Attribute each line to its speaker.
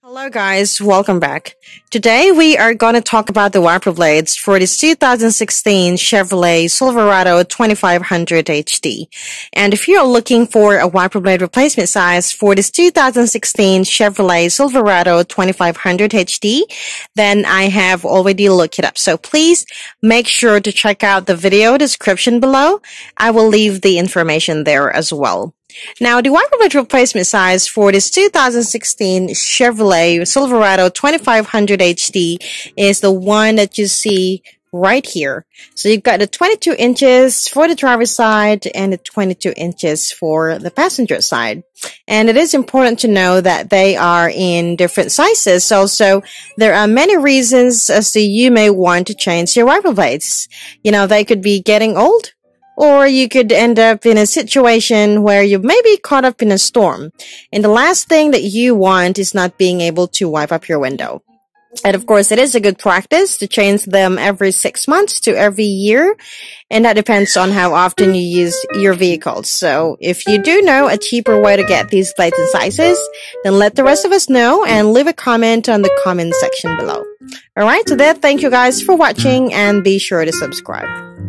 Speaker 1: Hello guys, welcome back. Today we are going to talk about the wiper blades for this 2016 Chevrolet Silverado 2500 HD. And if you're looking for a wiper blade replacement size for this 2016 Chevrolet Silverado 2500 HD, then I have already looked it up. So please make sure to check out the video description below. I will leave the information there as well. Now, the wiper blade replacement size for this 2016 Chevrolet Silverado 2500 HD is the one that you see right here. So you've got the 22 inches for the driver's side and the 22 inches for the passenger side. And it is important to know that they are in different sizes. Also, there are many reasons as to you may want to change your wiper blades. You know, they could be getting old or you could end up in a situation where you may be caught up in a storm. And the last thing that you want is not being able to wipe up your window. And of course, it is a good practice to change them every six months to every year. And that depends on how often you use your vehicles. So if you do know a cheaper way to get these blades and sizes, then let the rest of us know and leave a comment on the comment section below. Alright, so that, thank you guys for watching and be sure to subscribe.